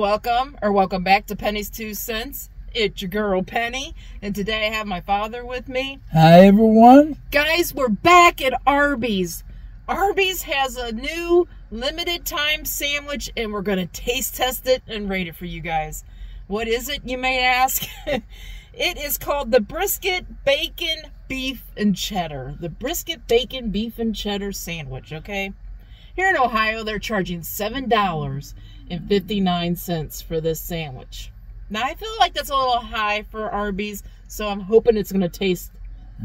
welcome or welcome back to Penny's Two Cents. It's your girl Penny, and today I have my father with me. Hi, everyone. Guys, we're back at Arby's. Arby's has a new limited time sandwich, and we're going to taste test it and rate it for you guys. What is it, you may ask? it is called the Brisket Bacon Beef and Cheddar. The Brisket Bacon Beef and Cheddar Sandwich, okay? Here in Ohio, they're charging $7.59 for this sandwich. Now, I feel like that's a little high for Arby's, so I'm hoping it's going to taste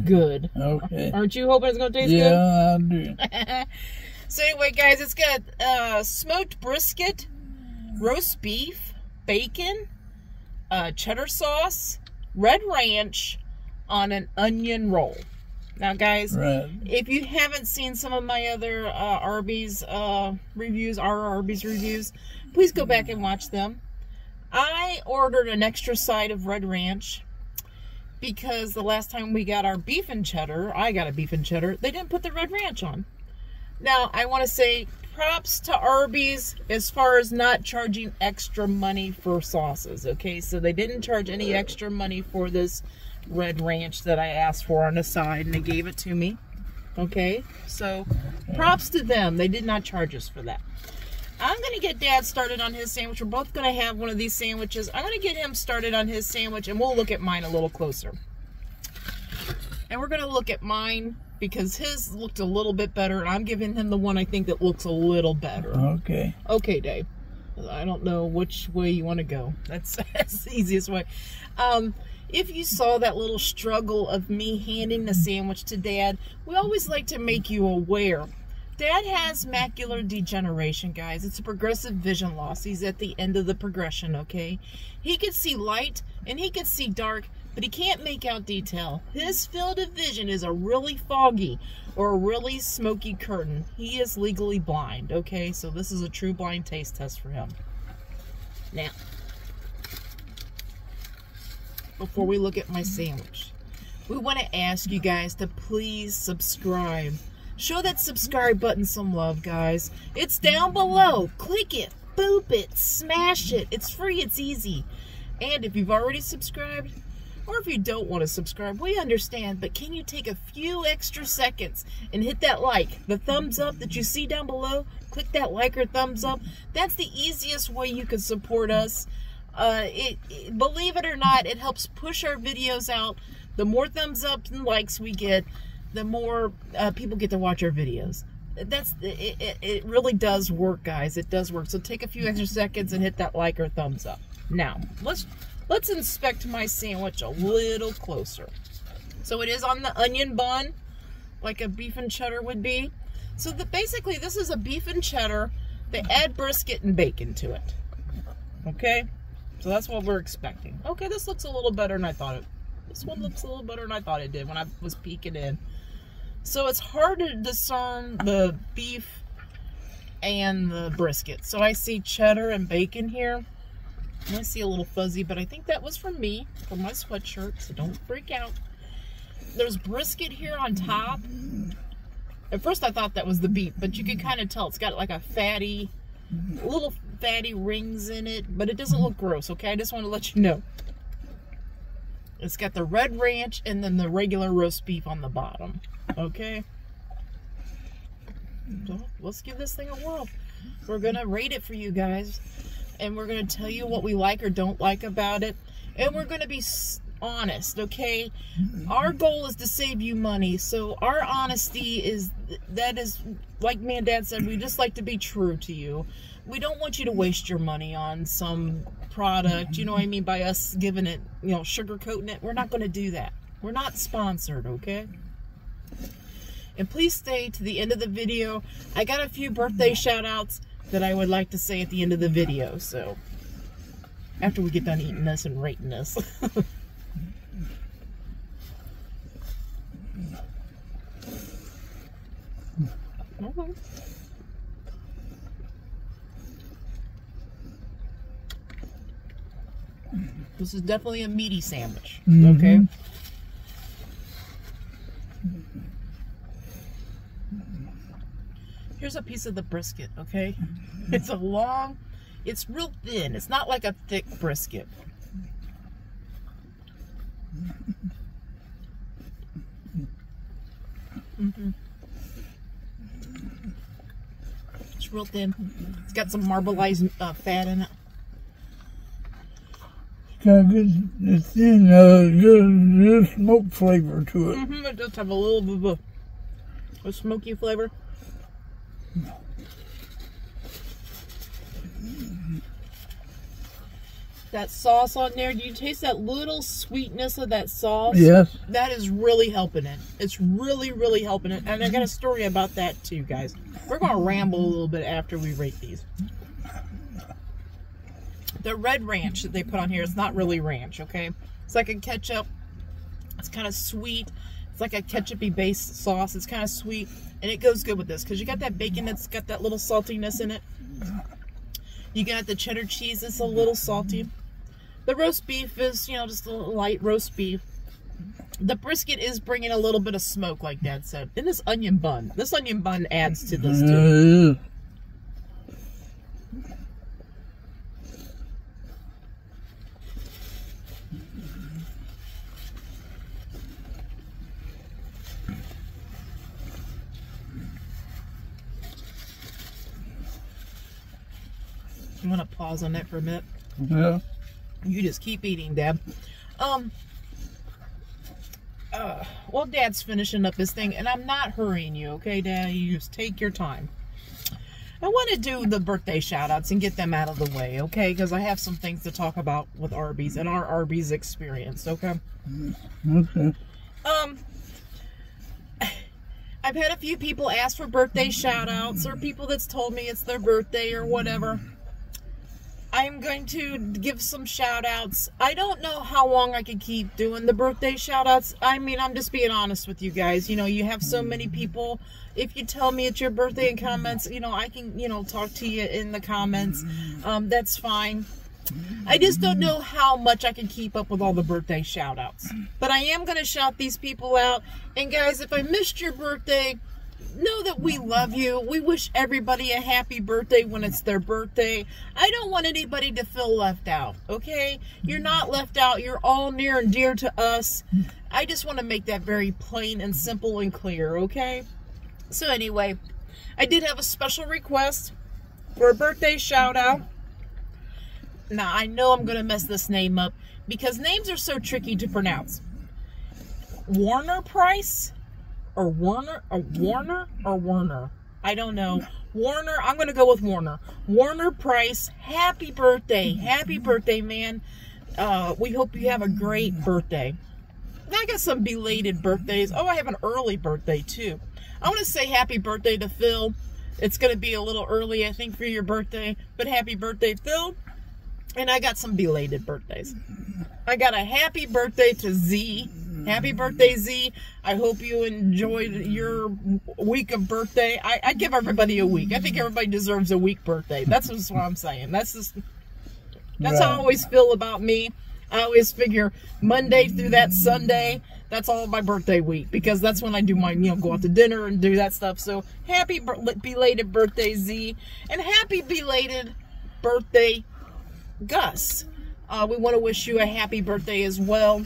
good. Okay. Aren't you hoping it's going to taste good? Yeah, I do. So anyway, guys, it's got uh, smoked brisket, roast beef, bacon, uh, cheddar sauce, red ranch on an onion roll. Now, guys, Right. if you haven't seen some of my other uh, Arby's uh, reviews, our Arby's reviews, please go back and watch them. I ordered an extra side of red ranch because the last time we got our beef and cheddar, I got a beef and cheddar, they didn't put the red ranch on. Now, I want to say props to Arby's as far as not charging extra money for sauces, okay? So they didn't charge any extra money for this red ranch that I asked for on the side, and they gave it to me, okay? So props to them. They did not charge us for that. I'm going to get Dad started on his sandwich. We're both going to have one of these sandwiches. I'm going to get him started on his sandwich, and we'll look at mine a little closer. And we're going to look at mine because his looked a little bit better, and I'm giving him the one I think that looks a little better. Okay. Okay, Dave. I don't know which way you want to go. That's, that's the easiest way. Um, if you saw that little struggle of me handing the sandwich to Dad, we always like to make you aware. Dad has macular degeneration, guys. It's a progressive vision loss. He's at the end of the progression, okay? He can see light and he can see dark, but he can't make out detail. His field of vision is a really foggy or a really smoky curtain. He is legally blind, okay? So this is a true blind taste test for him. Now, before we look at my sandwich, we want to ask you guys to please subscribe. Show that subscribe button some love, guys. It's down below. Click it, boop it, smash it. It's free, it's easy. And if you've already subscribed, or if you don't want to subscribe, we understand, but can you take a few extra seconds and hit that like, the thumbs up that you see down below? Click that like or thumbs up. That's the easiest way you can support us. Uh, it, it- believe it or not, it helps push our videos out. The more thumbs up and likes we get, the more uh, people get to watch our videos. That's it, it, really does work, guys. It does work. So take a few extra seconds and hit that like or thumbs up. Now let's let's inspect my sandwich a little closer. So it is on the onion bun, like a beef and cheddar would be. So the, basically, this is a beef and cheddar. They add brisket and bacon to it. Okay, so that's what we're expecting. Okay, this looks a little better than I thought it. This one looks a little better than I thought it did when I was peeking in. So it's hard to discern the beef and the brisket. So I see cheddar and bacon here. I see a little fuzzy, but I think that was from me, from my sweatshirt, so don't freak out. There's brisket here on top. At first I thought that was the beef, but you can kind of tell it's got like a fatty, little fatty rings in it, but it doesn't look gross, okay? I just want to let you know. It's got the red ranch and then the regular roast beef on the bottom, okay? So let's give this thing a whirl. We're gonna rate it for you guys, and we're gonna tell you what we like or don't like about it, and we're gonna be honest, okay? Our goal is to save you money, so our honesty is that is like me and Dad said. We just like to be true to you. We don't want you to waste your money on some product. You know what I mm-hmm. mean by us giving it, you know, sugarcoating it. We're not gonna do that. We're not sponsored, okay? And please stay to the end of the video. I got a few birthday shout outs that I would like to say at the end of the video. So, after we get done eating this and rating this. Okay. This is definitely a meaty sandwich. Mhm. Okay. Here's a piece of the brisket, okay? It's a long It's real thin. It's not like a thick brisket. Mm -hmm. It's real thin. It's got some marbleized uh, fat in it. It's got a good, it's thin, uh, good, good smoke flavor to it. Mm-hmm. It does have a little bit of a, a smoky flavor. That sauce on there, do you taste that little sweetness of that sauce? Yes. That is really helping it. It's really, really helping it. And I got a story about that too, guys. We're going to ramble a little bit after we rate these. The red ranch that they put on here is not really ranch, okay? It's like a ketchup. It's kind of sweet. It's like a ketchupy based sauce. It's kind of sweet. And it goes good with this because you got that bacon that's got that little saltiness in it. You got the cheddar cheese that's a little salty. The roast beef is, you know, just a light roast beef. The brisket is bringing a little bit of smoke, like Dad said. And this onion bun. This onion bun adds to this, too. Mm-hmm. You want to pause on that for a minute? yeah. You just keep eating, Dad. Um. Uh, well, Dad's finishing up his thing, and I'm not hurrying you, okay, Dad? You just take your time. I want to do the birthday shout outs and get them out of the way, okay? Because I have some things to talk about with Arby's and our Arby's experience, okay? Okay. Um, I've had a few people ask for birthday shout outs or people that's told me it's their birthday or whatever. I'm going to give some shout outs. I don't know how long I can keep doing the birthday shout outs. I mean, I'm just being honest with you guys. You know, you have so many people. If you tell me it's your birthday in comments, you know, I can, you know, talk to you in the comments. Um, that's fine. I just don't know how much I can keep up with all the birthday shout outs. But I am going to shout these people out. And guys, if I missed your birthday, know that we love you. We wish everybody a happy birthday when it's their birthday. I don't want anybody to feel left out, okay? You're not left out. You're all near and dear to us. I just want to make that very plain and simple and clear, okay? So anyway, I did have a special request for a birthday shout out. Now, I know I'm going to mess this name up because names are so tricky to pronounce. Warner Price or Warner or Warner or Warner. I don't know. Warner, I'm going to go with Warner. Warner Price, happy birthday. Happy birthday, man. Uh, we hope you have a great birthday. I got some belated birthdays. Oh, I have an early birthday too. I want to say happy birthday to Phil. It's going to be a little early, I think, for your birthday, but happy birthday, Phil. And I got some belated birthdays. I got a happy birthday to Z. Happy birthday, Z. I hope you enjoyed your week of birthday. I, I give everybody a week. I think everybody deserves a week birthday. That's just what I'm saying. That's just that's how I always feel about me. I always figure Monday through that Sunday, that's all my birthday week because that's when I do my, you know, go out to dinner and do that stuff. So happy belated birthday, Z, and happy belated birthday, Gus. Uh, we want to wish you a happy birthday as well.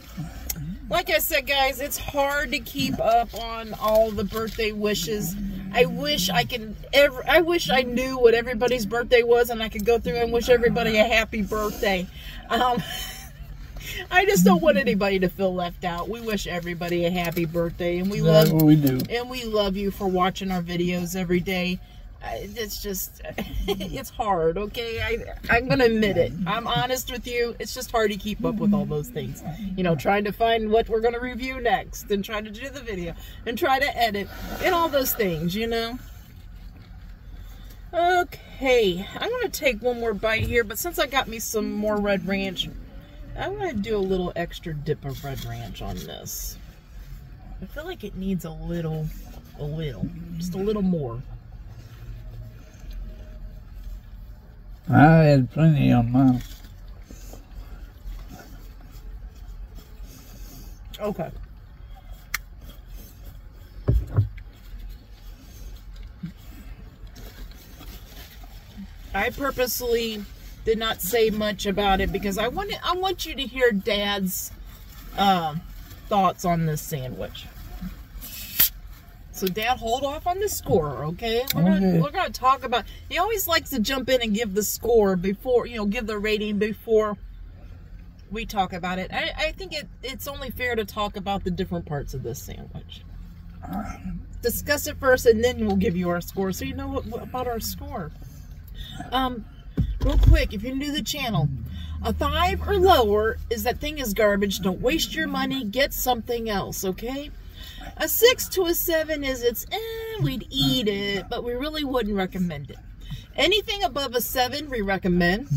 Like I said, guys, it's hard to keep up on all the birthday wishes. I wish I could ever. I wish I knew what everybody's birthday was, and I could go through and wish everybody a happy birthday. Um, I just don't want anybody to feel left out. We wish everybody a happy birthday, and we That's love what we do. and we love you for watching our videos every day. I- It's just, mm-hmm. it's hard, okay? I, I'm gonna admit it. I'm honest with you. It's just hard to keep up with all mm-hmm. those things. You know, trying to find what we're gonna review next, and trying to do the video, and try to edit, and all those things, you know? Okay, I'm gonna take one more bite here, but since I got me some more Red Ranch, I'm gonna do a little extra dip of Red Ranch on this. I feel like it needs a little, a little, just a little more. I had plenty on mine. Okay. I purposely did not say much about it because I want I want you to hear Dad's uh, thoughts on this sandwich. So, Dad, hold off on the score, okay? We're gonna we're gonna talk about. He always likes to jump in and give the score before you know, give the rating before we talk about it. I, I think it it's only fair to talk about the different parts of this sandwich. Discuss it first, and then we'll give you our score, so you know what, what about our score. Um, real quick, if you're new to the channel, a five or lower is that thing is garbage. Don't waste your money. Get something else, okay? A six to a seven is it's eh, we'd eat it, but we really wouldn't recommend it. Anything above a seven, we recommend.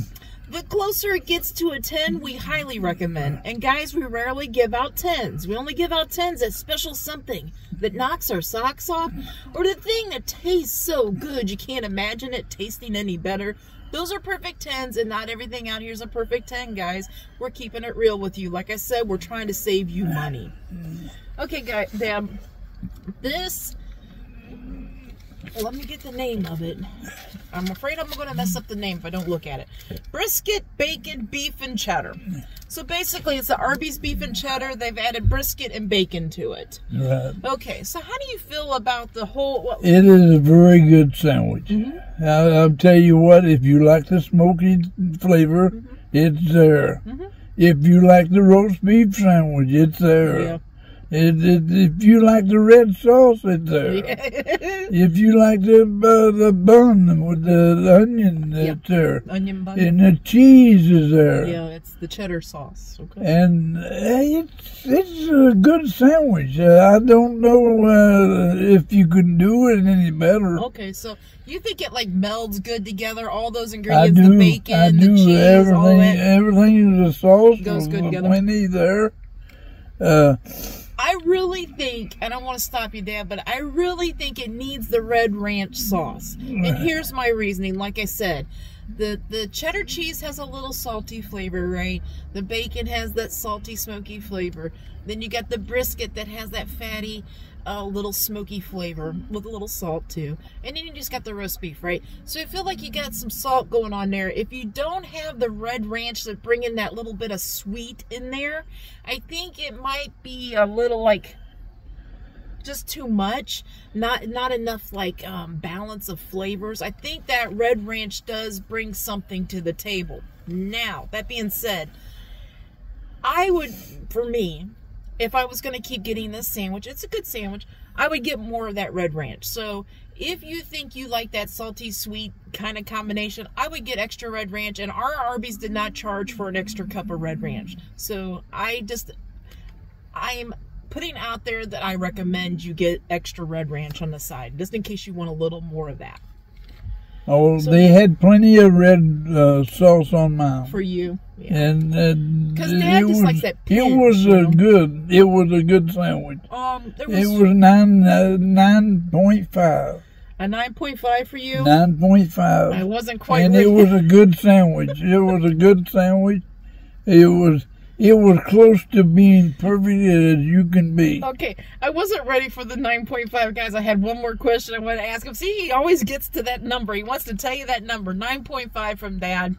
The closer it gets to a 10, we highly recommend. And guys, we rarely give out 10s. We only give out 10s at special something that knocks our socks off or the thing that tastes so good you can't imagine it tasting any better. Those are perfect 10s, and not everything out here is a perfect 10, guys. We're keeping it real with you. Like I said, we're trying to save you money. Mm. Okay, guys, Dad, this. Let me get the name of it. I'm afraid I'm going to mess up the name if I don't look at it. Brisket, bacon, beef, and cheddar. So basically, it's the Arby's beef and cheddar. They've added brisket and bacon to it. Right. Okay, so how do you feel about the whole? Well, It is a very good sandwich. Mm-hmm. I, I'll tell you what, if you like the smoky flavor, mm-hmm. it's there. Mm-hmm. If you like the roast beef sandwich, it's there. yeah. If you like the red sauce, it's there. If you like the uh, the bun with the, the onion, it's there. Onion bun. And the cheese is there. Yeah, it's the cheddar sauce. Okay. And uh, it's it's a good sandwich. Uh, I don't know uh, if you can do it any better. Okay, so you think it like melds good together? All those ingredients, do. the bacon, the cheese, all everything. that. Everything is a sauce. Goes good together. Plenty there. I really think, and I don't want to stop you, Dad, but I really think it needs the red ranch sauce. And here's my reasoning. Like I said, the the cheddar cheese has a little salty flavor, right? The bacon has that salty, smoky flavor. Then you got the brisket that has that fatty, uh, little smoky flavor with a little salt too. And then you just got the roast beef, right? So I feel like you got some salt going on there. If you don't have the red ranch that bring in that little bit of sweet in there, I think it might be a little like just too much not not enough like um, balance of flavors i think that red ranch does bring something to the table now that being said i would for me if i was going to keep getting this sandwich it's a good sandwich i would get more of that red ranch so if you think you like that salty sweet kind of combination i would get extra red ranch and our arby's did not charge for an extra cup of red ranch so i just I'm putting out there that I recommend you get extra red ranch on the side, just in case you want a little more of that oh, So- they had plenty of red uh, sauce on mine. for you. Yeah. and uh, 'Cause it Dad just was, likes that it was a know? good. It was a good sandwich. Um, there It was, was nine uh, nine point five. a nine point five for you. Nine point five. I wasn't quite. and ready. it was a good sandwich. It was a good sandwich. It was it was close to being perfect as you can be. Okay, I wasn't ready for the 9.5, guys. I had one more question I want to ask him. See, he always gets to that number. He wants to tell you that number 9.5 from Dad.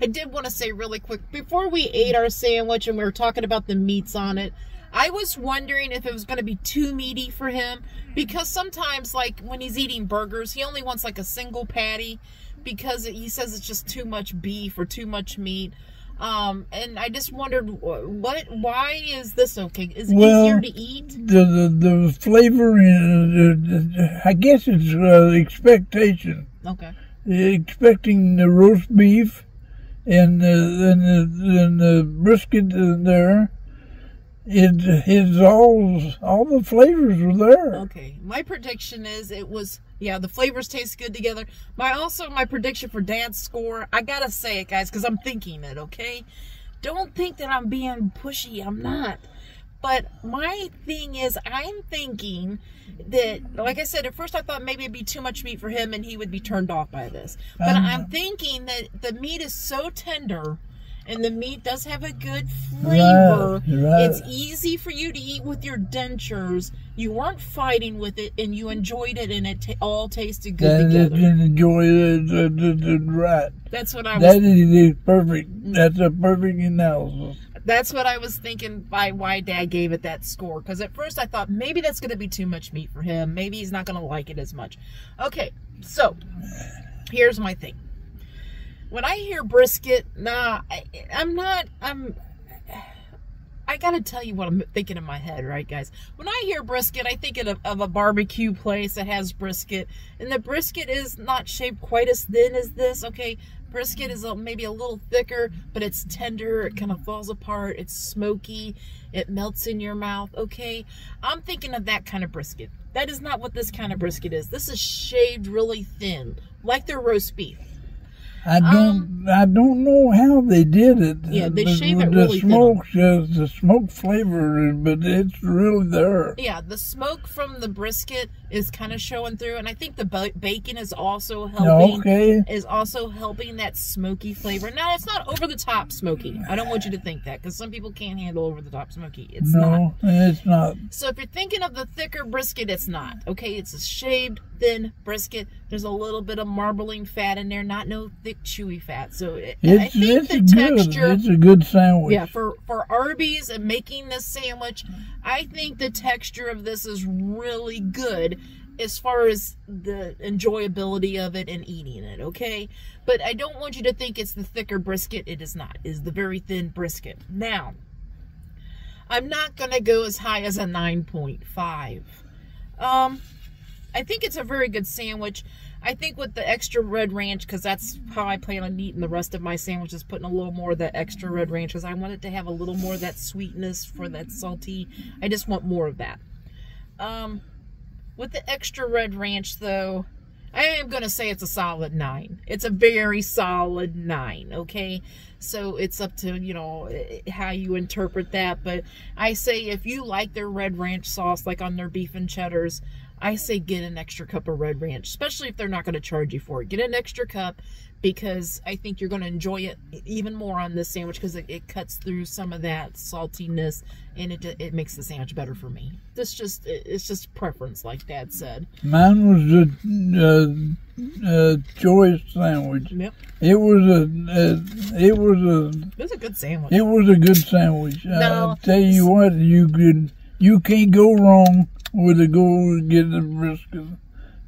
I did want to say really quick before we ate our sandwich and we were talking about the meats on it, I was wondering if it was going to be too meaty for him because sometimes, like when he's eating burgers, he only wants like a single patty because he says it's just too much beef or too much meat. Um, and I just wondered what, why is this okay? Is it Well, easier to eat? The the, the flavor, uh, uh, I guess it's uh, expectation. Okay. Expecting the roast beef and the and the, brisket in there. It it's all all the flavors were there. Okay. My prediction is it was yeah, the flavors taste good together. My also my prediction for Dad's score, I gotta say it guys, because I'm thinking it, okay? Don't think that I'm being pushy. I'm not. But my thing is I'm thinking that like I said, at first I thought maybe it'd be too much meat for him and he would be turned off by this. But Um, I'm thinking that the meat is so tender and the meat does have a good flavor. Right, right. It's easy for you to eat with your dentures. You weren't fighting with it, and you enjoyed it, and it ta all tasted good together. enjoy it, it, it, right. That's what I was. That is, is perfect. That's a perfect analysis. That's what I was thinking by why Dad gave it that score. Because at first I thought maybe that's going to be too much meat for him. Maybe he's not going to like it as much. Okay, so here's my thing. When I hear brisket, nah, I, I'm not. I'm. I gotta tell you what I'm thinking in my head, right, guys? When I hear brisket, I think of, of a barbecue place that has brisket, and the brisket is not shaped quite as thin as this. Okay, brisket is maybe a little thicker, but it's tender. It kind of falls apart. It's smoky. It melts in your mouth. Okay, I'm thinking of that kind of brisket. That is not what this kind of brisket is. This is shaved really thin, like their roast beef. I don't. I don't know how they did it. Um, Yeah, they The- shave it the really thin. smoke, uh, the smoke flavor, but it's really there. Yeah, the smoke from the brisket is kind of showing through, and I think the bacon is also helping. Okay. Is also helping that smoky flavor. Now, it's not over the top smoky. I don't want you to think that because some people can't handle over the top smoky. It's not. No, it's not. So if you're thinking of the thicker brisket, it's not. Okay, it's a shaved, thin brisket. There's a little bit of marbling fat in there, not no thick, chewy fat. So it, I It's think it's the good. texture. It's a good sandwich. Yeah, for for Arby's and making this sandwich, I think the texture of this is really good as far as the enjoyability of it and eating it, okay? But I don't want you to think it's the thicker brisket. It is not. It is the very thin brisket. Now, I'm not going to go as high as a 9.5. Um I think it's a very good sandwich. I think with the extra red ranch, because that's how I plan on eating the rest of my sandwiches, putting a little more of that extra red ranch, because I want it to have a little more of that sweetness for that salty. I just want more of that. Um, with the extra red ranch, though, I am going to say it's a solid nine. It's a very solid nine, okay? So it's up to, you know, how you interpret that. But I say if you like their red ranch sauce, like on their beef and cheddars, I say get an extra cup of red ranch, especially if they're not going to charge you for it. Get an extra cup because I think you're going to enjoy it even more on this sandwich because it, it cuts through some of that saltiness and it it makes the sandwich better for me. This just it's just preference, like Dad said. Mine was a uh, uh, choice sandwich. Yep, It was a. Uh, it was a. it was a good sandwich. It was a good sandwich. No. I tell you what, you could. You can't go wrong with a go get the brisket,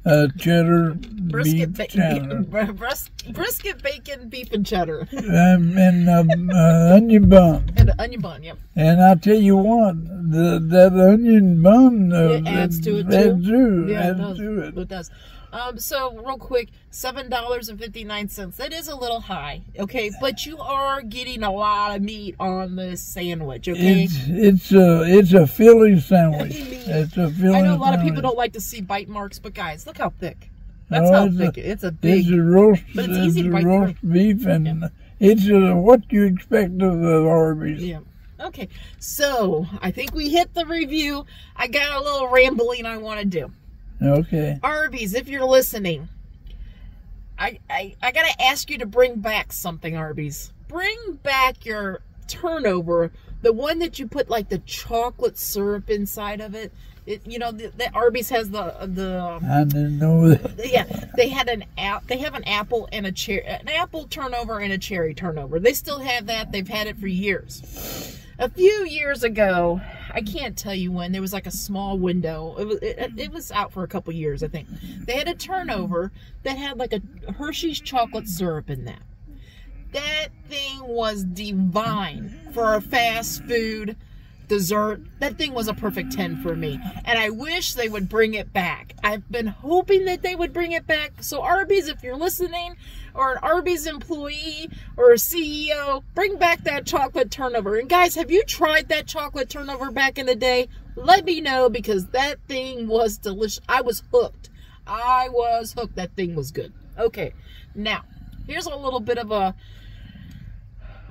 uh, cheddar, brisket, beef, cheddar, bris- brisket, bacon, beef, and cheddar, um, and um, uh, onion bun. and an onion bun. Yep. And I tell you what, the that onion bun uh, It adds to it, adds too. to, Yeah, it does. to it. It does. Um, so real quick, seven dollars and fifty nine cents. That is a little high, okay, but you are getting a lot of meat on this sandwich, okay. It's it's a it's a Philly sandwich. I It's a Philly. I know a lot of people don't like to see bite marks, but guys, look how thick. That's No, how it's thick it- it's a big. It's a roast. But it's easy to bite roast beef, and it's uh what you expect of the Arby's. Yeah. Okay. So I think we hit the review. I got a little rambling I want to do. Okay. Arby's, if you're listening, I, I I gotta ask you to bring back something, Arby's. Bring back your turnover, the one that you put like the chocolate syrup inside of it. It you know the, the Arby's has the the um, I didn't know that. yeah they had an app they have an apple and a cherry an apple turnover and a cherry turnover. They still have that. They've had it for years. A few years ago, I can't tell you when. There was like a small window. It was it, it was out for a couple years, I think. They had a turnover that had like a Hershey's chocolate syrup in that. That thing was divine for a fast food dessert. That thing was a perfect 10 for me. And I wish they would bring it back. I've been hoping that they would bring it back. So, Arby's, if you're listening, or an Arby's employee or a CEO, bring back that chocolate turnover. And, guys, have you tried that chocolate turnover back in the day? Let me know because that thing was delicious. I was hooked. I was hooked. That thing was good. Okay, now, here's a little bit of a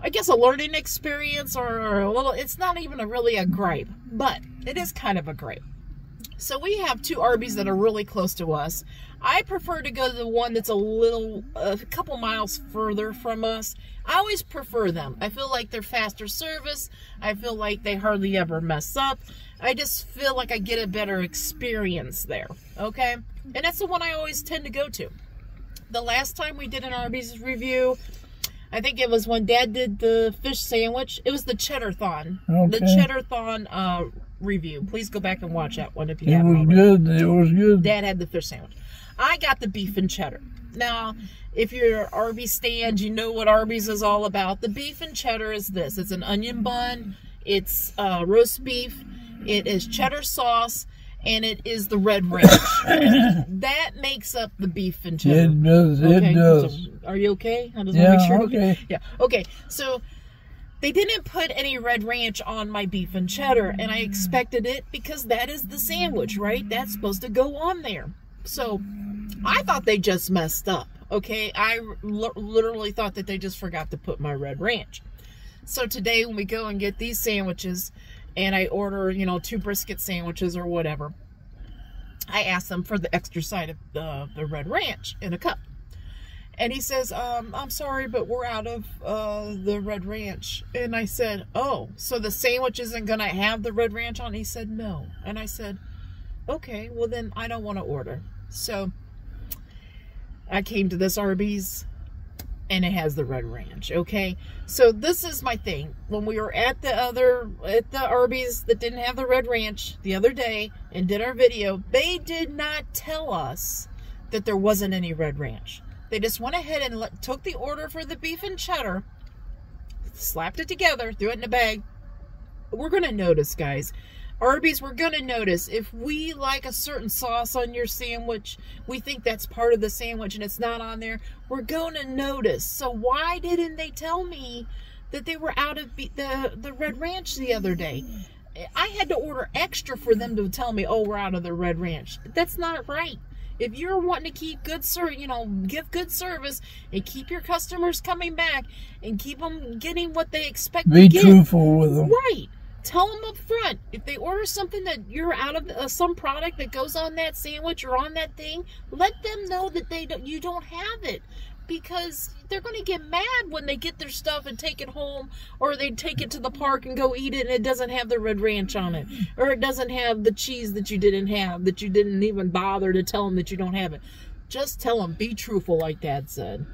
I guess a learning experience or a little it's not even a really a gripe, but it is kind of a gripe. So we have two Arby's that are really close to us. I prefer to go to the one that's a little, a couple miles further from us. I always prefer them. I feel like they're faster service. I feel like they hardly ever mess up. I just feel like I get a better experience there. Okay? And that's the one I always tend to go to. The last time we did an Arby's review, I think it was when Dad did the fish sandwich. It was the cheddar thon. The cheddar thon uh, review. Please go back and watch that one if you It haven't was already. good. It was good. Dad had the fish sandwich. I got the beef and cheddar. Now, if you're an Arby's stand, you know what Arby's is all about. The beef and cheddar is this: it's an onion bun, it's uh, roast beef, it is cheddar sauce, and it is the red ranch. that makes up the beef and cheddar. It does. Okay, It does. so are you okay? I just Yeah, make sure. okay. Yeah. Okay. So they didn't put any red ranch on my beef and cheddar, and I expected it because that is the sandwich, right? That's supposed to go on there. So I thought they just messed up. Okay, I literally thought that they just forgot to put my red ranch. So today, when we go and get these sandwiches, and I order, you know, two brisket sandwiches or whatever, I ask them for the extra side of the, the red ranch in a cup. And he says, um, I'm sorry, but we're out of uh, the red ranch. And I said, Oh, so the sandwich isn't going to have the red ranch on? He said, No. And I said, Okay, well, then I don't want to order. So I came to this Arby's and it has the red ranch, okay? So this is my thing. When we were at the other, at the Arby's that didn't have the red ranch the other day and did our video, they did not tell us that there wasn't any red ranch. They just went ahead and let, took the order for the beef and cheddar, slapped it together, threw it in a bag. We're going to notice, guys. Arby's, we're going to notice if we like a certain sauce on your sandwich, we think that's part of the sandwich and it's not on there, we're going to notice. So why didn't they tell me that they were out of the the red ranch the other day? I had to order extra for them to tell me, "Oh, we're out of the red ranch." That's not right. If you're wanting to keep good ser, you know, give good service and keep your customers coming back and keep them getting what they expect Be to get, truthful with them. Right. Tell them up front. If they order something that you're out of uh, some product that goes on that sandwich or on that thing, let them know that they don't, you don't have it because they're going to get mad when they get their stuff and take it home or they take it to the park and go eat it and it doesn't have the red ranch on it or it doesn't have the cheese that you didn't have that you didn't even bother to tell them that you don't have it. Just tell them be truthful like dad said.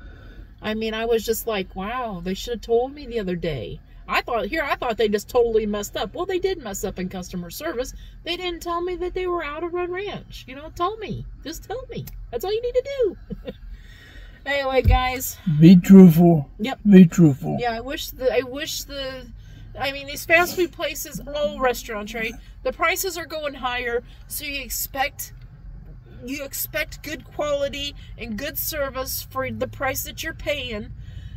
I mean, I was just like, wow, they should have told me the other day. I thought here, I thought they just totally messed up. Well, they did mess up in customer service. They didn't tell me that they were out of Red Ranch. You know, tell me. Just tell me. That's all you need to do. anyway, guys. Be truthful. Yep. Be truthful. Yeah, I wish the I wish the I mean these fast food places, all restaurants, right? The prices are going higher, so you expect you expect good quality and good service for the price that you're paying.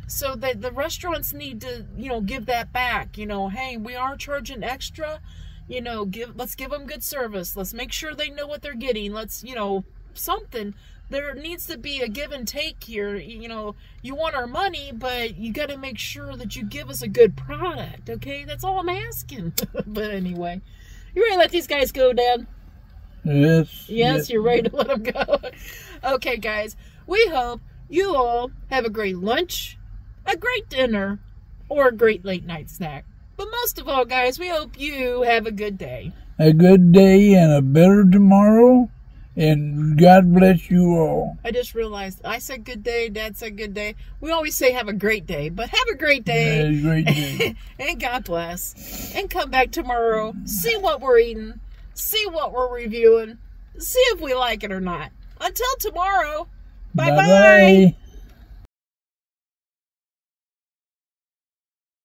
So that the restaurants need to, you know, give that back. You know, hey, we are charging extra. You know, give let's give them good service. Let's make sure they know what they're getting. Let's, you know, something there needs to be a give and take here. You know, you want our money, but you got to make sure that you give us a good product. Okay, that's all I'm asking. but anyway, you ready to let these guys go, Dad? Yes. Yes, you're ready to let them go. okay, guys, we hope you all have a great lunch, a great dinner, or a great late night snack. But most of all, guys, we hope you have a good day. A good day and a better tomorrow. And God bless you all. I just realized I said good day, Dad said good day. We always say have a great day, but have a great day. Have a great day. and God bless. And come back tomorrow, see what we're eating, see what we're reviewing, see if we like it or not. Until tomorrow, bye bye. Bye-bye.